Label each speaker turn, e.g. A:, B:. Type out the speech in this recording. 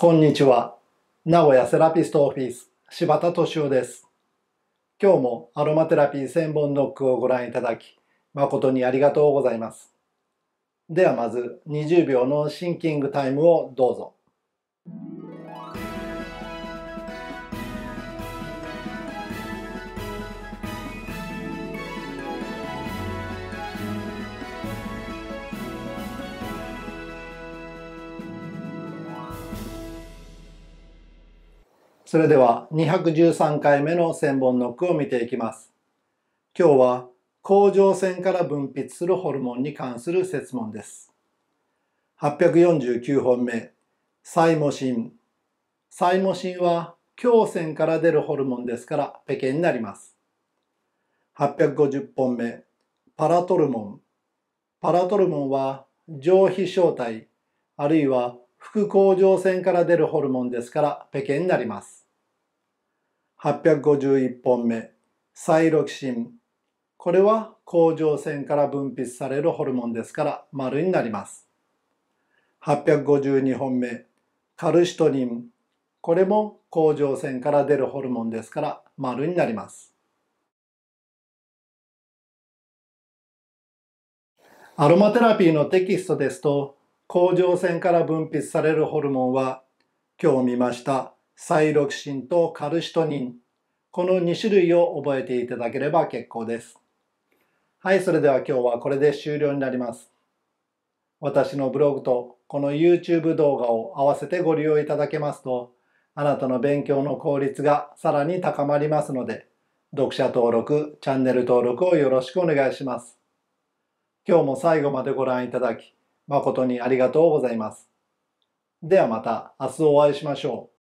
A: こんにちは。名古屋セラピストオフィス柴田敏夫です。今日もアロマテラピー専門ノックをご覧いただき誠にありがとうございます。ではまず20秒のシンキングタイムをどうぞ。それでは213回目の千本ノックを見ていきます。今日は甲状腺から分泌するホルモンに関する説問です。849本目、サイモシン。サイモシンは胸腺から出るホルモンですからペケになります。850本目、パラトルモン。パラトルモンは上皮小体あるいは副甲状腺から出るホルモンですからペケになります。851本目、サイロキシン。これは甲状腺から分泌されるホルモンですから丸になります。852本目、カルシトニン。これも甲状腺から出るホルモンですから丸になります。アロマテラピーのテキストですと、甲状腺から分泌されるホルモンは、今日見ましたサイロキシンとカルシトニン、この2種類を覚えていただければ結構です。はい、それでは今日はこれで終了になります。私のブログとこの YouTube 動画を合わせてご利用いただけますと、あなたの勉強の効率がさらに高まりますので、読者登録、チャンネル登録をよろしくお願いします。今日も最後までご覧いただき、誠にありがとうございます。ではまた明日お会いしましょう。